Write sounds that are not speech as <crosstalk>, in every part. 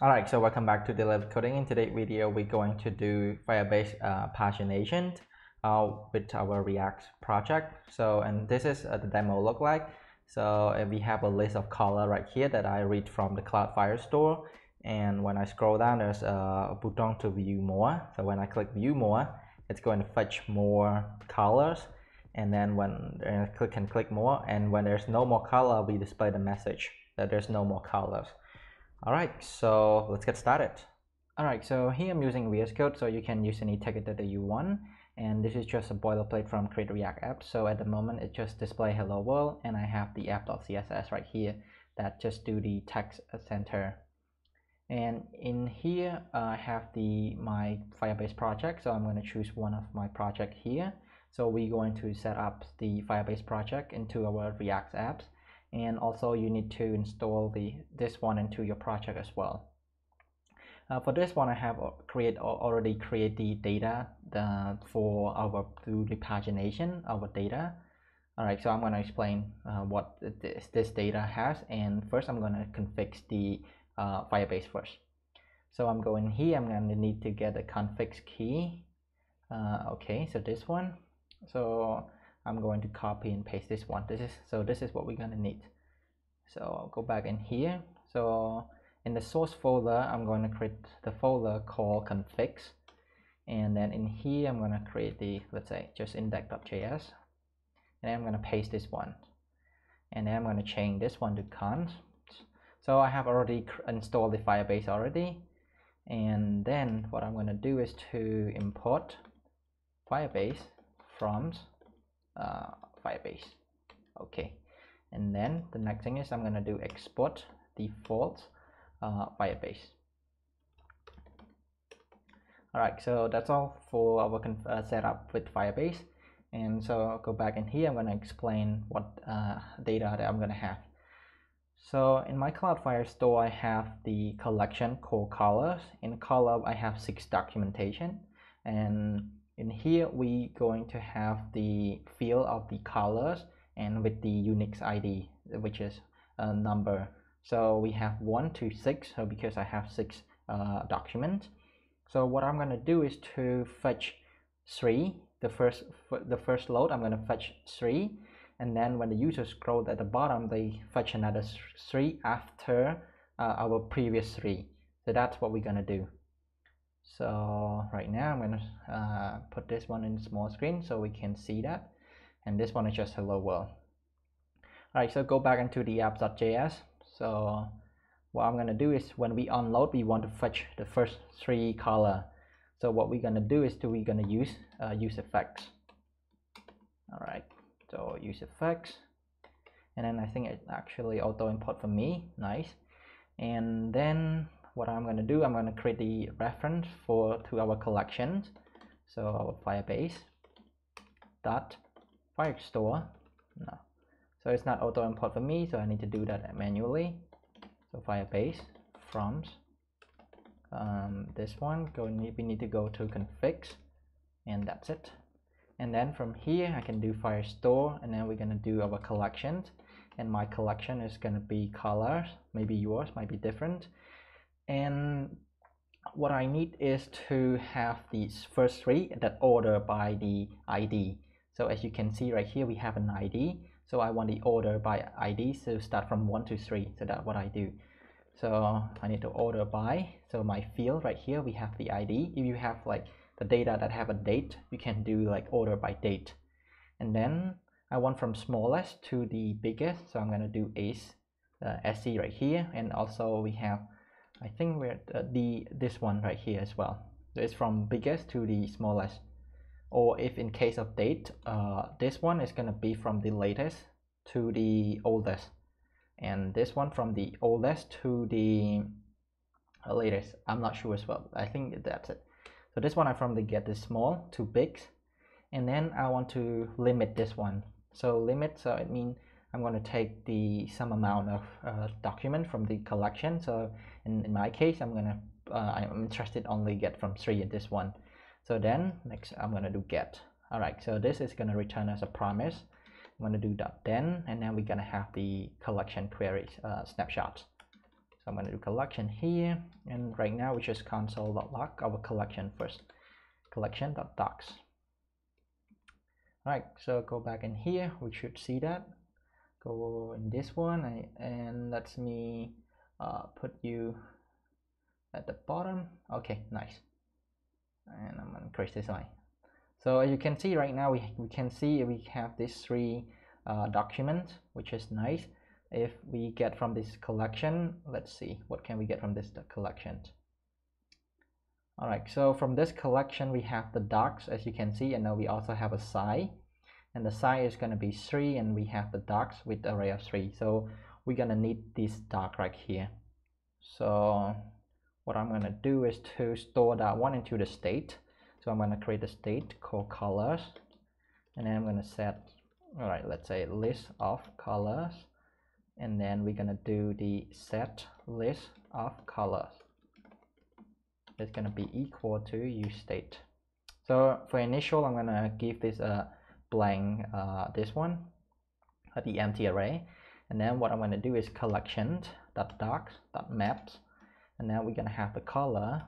Alright, so welcome back to Daily Web Coding. In today's video, we're going to do Firebase uh, pagination uh, with our React project. So, and this is uh, the demo look like. So uh, we have a list of color right here that I read from the Cloud Firestore. And when I scroll down, there's a button to view more. So when I click view more, it's going to fetch more colors. And then when I click and click more, and when there's no more color, we display the message that there's no more colors. Alright, so let's get started. Alright, so here I'm using VS Code, so you can use any ticket that you want. And this is just a boilerplate from Create React App. So at the moment, it just display hello world, and I have the app.css right here that just do the text center. And in here, I have the my Firebase project. So I'm going to choose one of my project here. So we're going to set up the Firebase project into our React apps and also you need to install the this one into your project as well. Uh, for this one I have create already create the data the, for our through the pagination our data. Alright so I'm going to explain uh, what this, this data has. And first I'm going to config the uh, Firebase first. So I'm going here I'm going to need to get a config key. Uh, okay so this one. So I'm going to copy and paste this one. This is so this is what we're going to need. So I'll go back in here. So in the source folder I'm going to create the folder called configs and then in here I'm going to create the let's say just index.js and I'm going to paste this one. And then I'm going to change this one to cons. So I have already installed the Firebase already. And then what I'm going to do is to import Firebase from uh, Firebase. Okay. And then the next thing is I'm gonna do export default uh, Firebase. Alright so that's all for our uh, setup with Firebase. And so I'll go back in here I'm gonna explain what uh, data that I'm gonna have. So in my Cloud Firestore I have the collection called colors. In color I have six documentation. And in here we going to have the field of the colors and with the unique ID which is a number. So we have one to six so because I have six uh, documents. So what I'm gonna do is to fetch three. The first the first load I'm gonna fetch three. And then when the user scroll at the bottom they fetch another three after uh, our previous three. So that's what we're gonna do so right now I'm gonna uh, put this one in small screen so we can see that. And this one is just hello world. Alright so go back into the apps.js so what I'm gonna do is when we unload we want to fetch the first three color. So what we're gonna do is to we're gonna use uh, use effects. Alright so use effects. And then I think it actually auto import for me. Nice. And then what I'm going to do I'm going to create the reference for to our collections. So our firebase dot firestore. No. So it's not auto import for me so I need to do that manually. So firebase from um, this one go need, we need to go to configs and that's it. And then from here I can do firestore and then we're gonna do our collections. And my collection is gonna be colors maybe yours might be different and what I need is to have these first three that order by the ID so as you can see right here we have an ID so I want the order by ID so start from 1 to 3 so that's what I do. So I need to order by so my field right here we have the ID if you have like the data that have a date you can do like order by date. And then I want from smallest to the biggest. So I'm gonna do ace uh, SC right here. And also we have I think we're uh, the this one right here as well. It's from biggest to the smallest. Or if in case of date uh, this one is gonna be from the latest to the oldest. And this one from the oldest to the uh, latest. I'm not sure as well. I think that's it. So this one I from the get the small to big. And then I want to limit this one. So limit so it means I'm going to take the some amount of uh, document from the collection. So in, in my case I'm gonna uh, I'm interested only get from three in this one. So then next I'm gonna do get. Alright so this is gonna return as a promise. I'm gonna do dot then and then we're gonna have the collection queries uh, snapshots. So I'm going to do collection here and right now we just console.log our collection first. Collection.docs Alright, so go back in here, we should see that. Go in this one and let me uh, put you at the bottom. Okay, nice. And I'm gonna increase this line. So as you can see right now, we, we can see we have these three uh, documents, which is nice. If we get from this collection, let's see, what can we get from this collection? all right so from this collection we have the docs as you can see and now we also have a size and the size is going to be 3 and we have the docs with array of 3 so we're going to need this doc right here. So what I'm going to do is to store that one into the state. So I'm going to create a state called colors and then I'm going to set all right let's say list of colors and then we're going to do the set list of colors. It's going to be equal to use state. So for initial I'm going to give this a blank uh, this one the empty array. And then what I'm going to do is collection dot docs dot maps. And now we're going to have the color.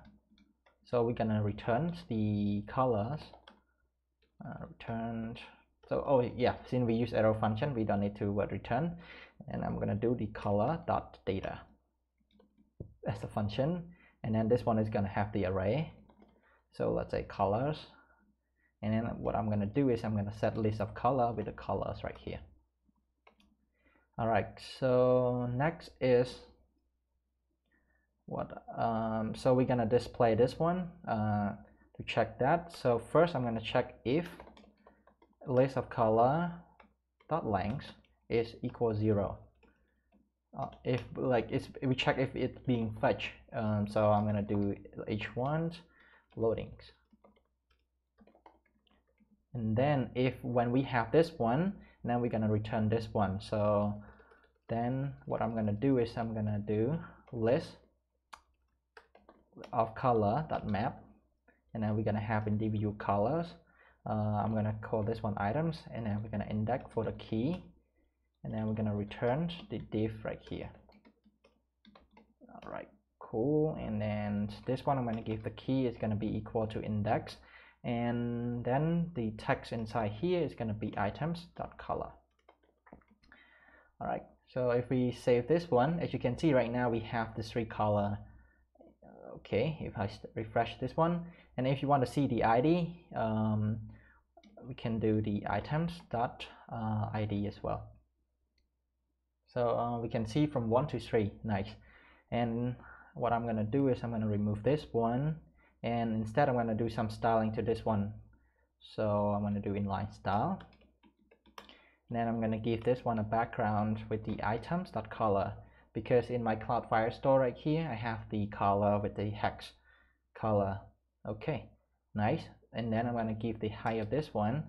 So we're going to return the colors. Uh, so oh yeah since we use arrow function we don't need to uh, return. And I'm going to do the color dot data as a function. And then this one is going to have the array. So let's say colors and then what I'm to do is I'm to set list of color with the colors right here. Alright so next is what um, so we're to display this one uh, to check that. So first I'm to check if list of color dot length is equal zero. Uh, if like it's we check if it's being fetched. Um, so I'm gonna do h1 loadings and then if when we have this one now we're gonna return this one. So then what I'm gonna do is I'm gonna do list of color dot map. And then we're gonna have individual colors. Uh, I'm gonna call this one items. And then we're gonna index for the key. And then we're gonna return the div right here. All right cool. And then this one I'm going to give the key is going to be equal to index and then the text inside here is going to be items dot color. All right so if we save this one as you can see right now we have the three color. Okay if I refresh this one. And if you want to see the ID um, we can do the items dot uh, ID as well. So uh, we can see from 1 to 3 nice. And what I'm gonna do is I'm gonna remove this one and instead I'm gonna do some styling to this one. So I'm gonna do inline style. And then I'm gonna give this one a background with the items dot color. Because in my Cloud Firestore right here I have the color with the hex color. Okay nice. And then I'm gonna give the height of this one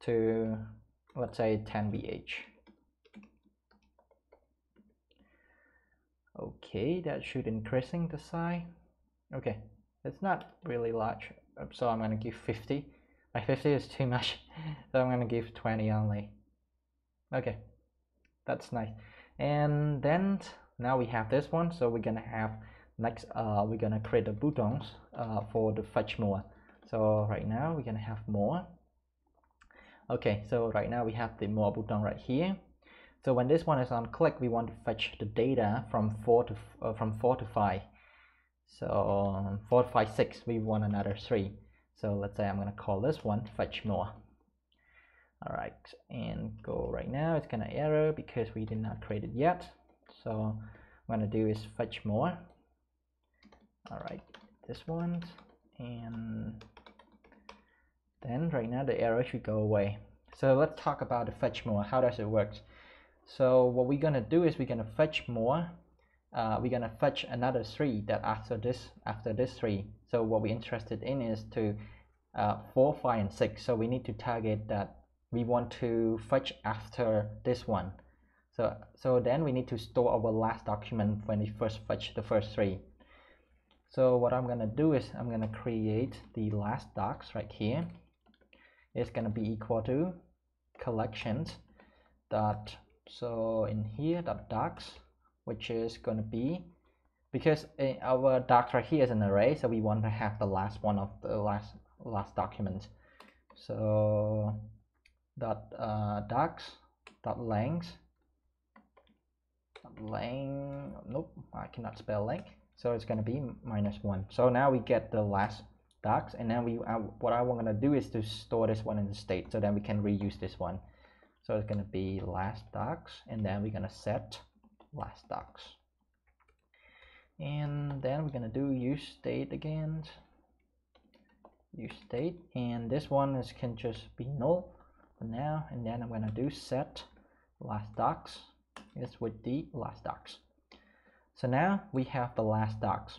to let's say 10 VH okay that should increasing the size. Okay it's not really large so I'm gonna give 50 my 50 is too much <laughs> so I'm gonna give 20 only. Okay that's nice. And then now we have this one so we're gonna have next uh, we're gonna create the buttons uh, for the fetch more so right now we're gonna have more. Okay so right now we have the more button right here. So when this one is on click, we want to fetch the data from four to uh, from four to five. So four, five, six, we want another three. So let's say I'm gonna call this one fetch more. All right, and go right now. It's gonna error because we did not create it yet. So I'm gonna do is fetch more. All right, this one, and then right now the error should go away. So let's talk about the fetch more. How does it work? So what we're gonna do is we're gonna fetch more. Uh, we're gonna fetch another three that after this after this three. So what we're interested in is to uh, four, five, and six. So we need to target that we want to fetch after this one. So so then we need to store our last document when we first fetch the first three. So what I'm gonna do is I'm gonna create the last docs right here. It's gonna be equal to collections dot so in here dot docs which is going to be because our docs right here is an array so we want to have the last one of the last last document. So dot uh, docs dot length length nope I cannot spell length. So it's going to be minus one. So now we get the last docs and then we uh, what I want going to do is to store this one in the state so then we can reuse this one. So it's going to be last docs and then we're going to set last docs. And then we're going to do use state again. Use state and this one is can just be null for now and then I'm going to do set last docs. Is with the last docs. So now we have the last docs.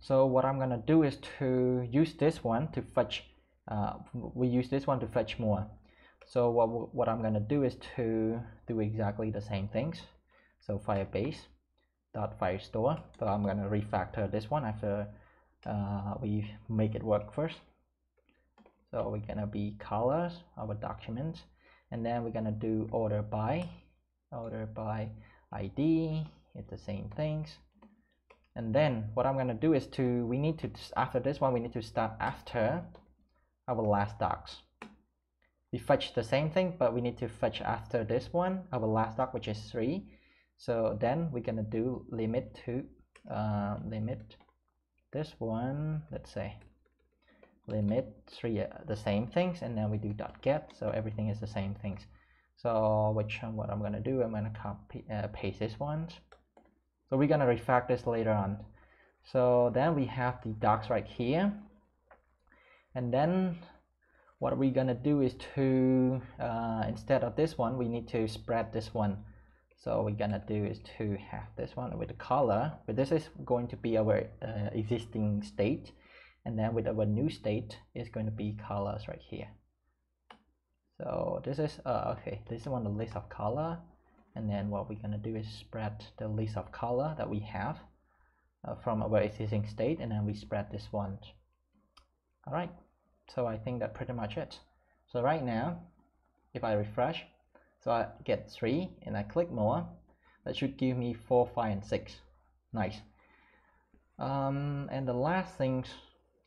So what I'm gonna do is to use this one to fetch uh, we use this one to fetch more. So what, what I'm gonna do is to do exactly the same things so firebase dot firestore so I'm gonna refactor this one after uh, we make it work first. So we're gonna be colors our documents and then we're gonna do order by order by ID it's the same things. And then what I'm gonna do is to we need to after this one we need to start after our last docs. We fetch the same thing but we need to fetch after this one our last doc which is 3 so then we're gonna do limit to uh, limit this one let's say limit 3 uh, the same things and then we do dot get. So everything is the same things. So which what I'm gonna do I'm gonna copy uh, paste this one. So we're gonna refactor this later on. So then we have the docs right here. And then what we're gonna do is to uh, instead of this one we need to spread this one so we're gonna do is to have this one with the color but this is going to be our uh, existing state. And then with our new state is going to be colors right here. So this is uh, okay this is one the list of color. And then what we're to do is spread the list of color that we have uh, from our existing state and then we spread this one. All right. So I think that pretty much it. So right now if I refresh so I get 3 and I click more. That should give me 4 5 and 6 nice. Um, and the last thing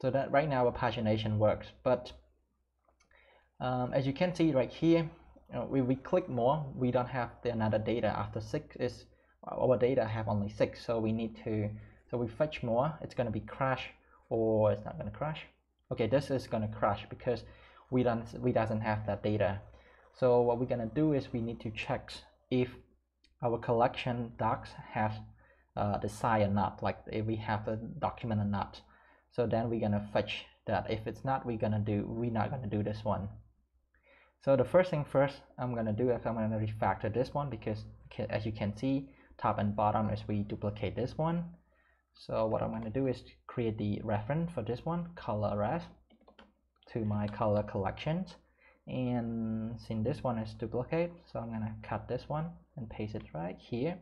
so that right now our pagination works but um, as you can see right here you know, we, we click more we don't have the another data. After six is our data have only six so we need to so we fetch more it's going to be crash or it's not going to crash. Okay this is going to crash because we don't we doesn't have that data so what we're to do is we need to check if our collection docs has uh, the size or not like if we have the document or not. So then we're to fetch that. If it's not we're to do we're not to do this one. So the first thing first I'm gonna do is I'm gonna refactor this one because as you can see top and bottom is we duplicate this one. So what I'm gonna do is create the reference for this one color ref to my color collections and since this one is duplicate so I'm gonna cut this one and paste it right here.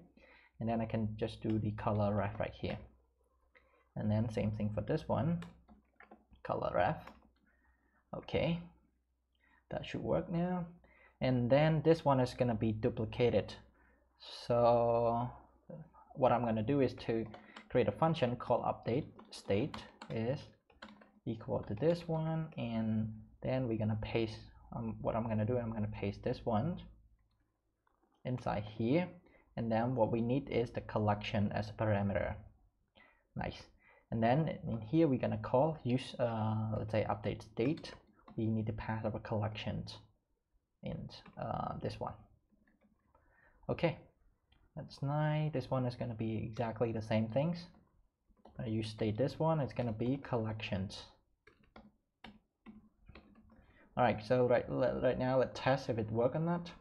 And then I can just do the color ref right here. And then same thing for this one color ref. Okay that should work now. And then this one is to be duplicated. So what I'm to do is to create a function called update state is equal to this one and then we're to paste um, what I'm going to do I'm going to paste this one inside here. And then what we need is the collection as a parameter. Nice. And then in here we're going to call use uh, let's say update state we need to pass our collections in uh, this one. Okay. That's nice. This one is going to be exactly the same things. Uh, you state this one. It's going to be collections all right so right right now let's test if it works or not.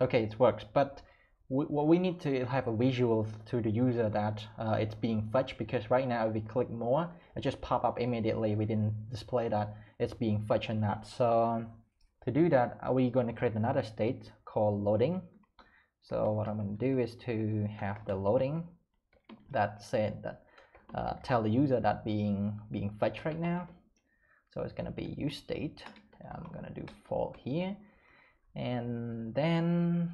Okay it works but we, what we need to have a visual to the user that uh, it's being fetched because right now if we click more it just pop up immediately we didn't display that it's being fetched or not. So to do that are we're going to create another state called loading? So what I'm going to do is to have the loading that said that uh, tell the user that being being fetched right now so it's going to be use state. I'm going to do for here. And then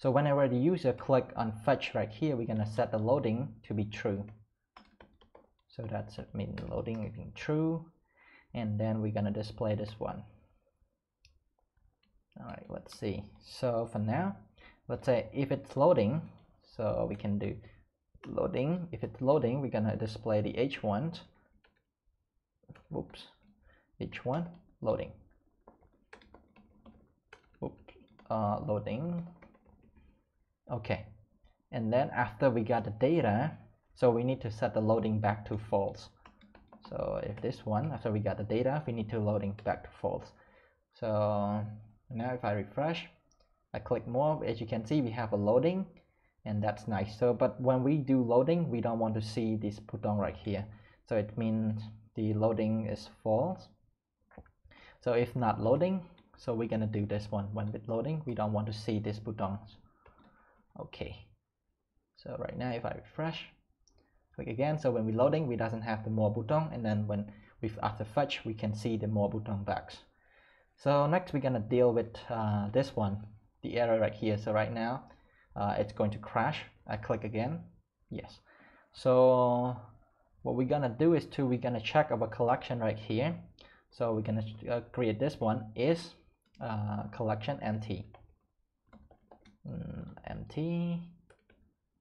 so whenever the user click on fetch right here we're gonna set the loading to be true. So that's it mean loading being true. And then we're gonna display this one. All right let's see. So for now let's say if it's loading so we can do loading. If it's loading we're gonna display the h1 whoops h1 loading. Oops, uh, loading. Okay. And then after we got the data so we need to set the loading back to false. So if this one after we got the data we need to loading back to false. So now if I refresh I click more. As you can see we have a loading and that's nice. So but when we do loading we don't want to see this button right here. So it means the loading is false. So if not loading so we're gonna do this one. When with loading we don't want to see this buttons. Okay. So right now if I refresh click again. So when we're loading we doesn't have the more button. And then when we after fetch we can see the more button backs. So next we're gonna deal with uh, this one the error right here. So right now uh, it's going to crash. I click again. Yes. So what we're gonna do is to we're gonna check our collection right here. So we're gonna uh, create this one is uh, collection empty empty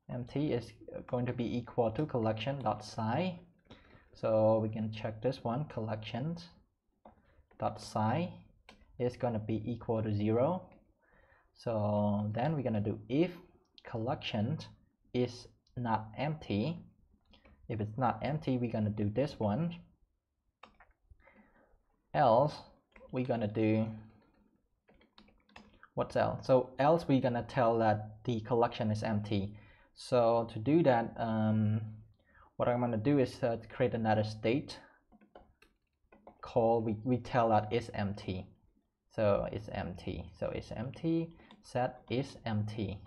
empty is going to be equal to collection dot size so we can check this one collections dot size is going to be equal to zero. So then we're going to do if collection is not empty if it's not empty we're to do this one. Else we're to do what's else? So else we're to tell that the collection is empty. So to do that um, what I'm to do is uh, create another state call we, we tell that is empty. So it's empty. So it's empty. Set is empty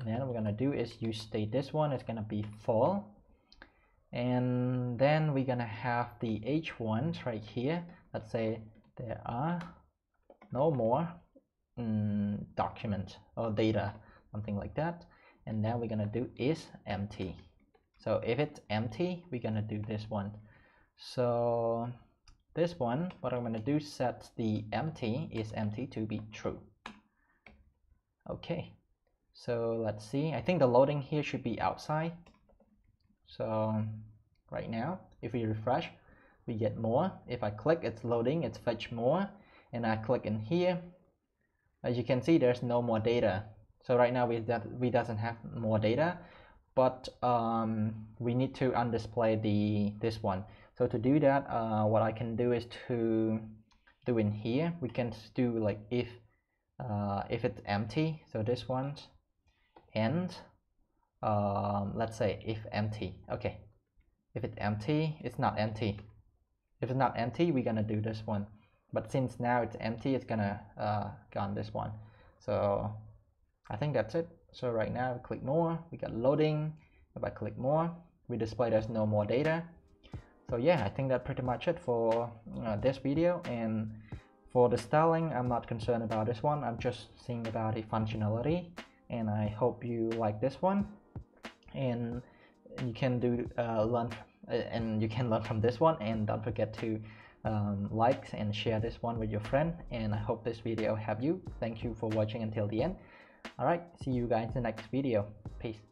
and then we're gonna do is use state this one is gonna be full. And then we're gonna have the h1s right here. Let's say there are no more mm, document or data something like that. And then we're gonna do is empty. So if it's empty we're gonna do this one. So this one what I'm gonna do set the empty is empty to be true. Okay so let's see. I think the loading here should be outside. So right now if we refresh we get more. If I click it's loading. It's fetch more. And I click in here. As you can see there's no more data. So right now we that we doesn't have more data. But um, we need to undisplay the this one. So to do that uh, what I can do is to do in here. We can do like if uh, if it's empty. So this one and um, let's say if empty okay. If it's empty it's not empty. If it's not empty we're gonna do this one. But since now it's empty it's gonna uh, go on this one. So I think that's it. So right now we click more we got loading. If I click more we display there's no more data. So yeah I think that's pretty much it for uh, this video. And for the styling I'm not concerned about this one. I'm just seeing about the functionality and I hope you like this one. And you can do uh, learn uh, and you can learn from this one. And don't forget to um, like and share this one with your friend. And I hope this video helped you. Thank you for watching until the end. Alright see you guys in the next video. Peace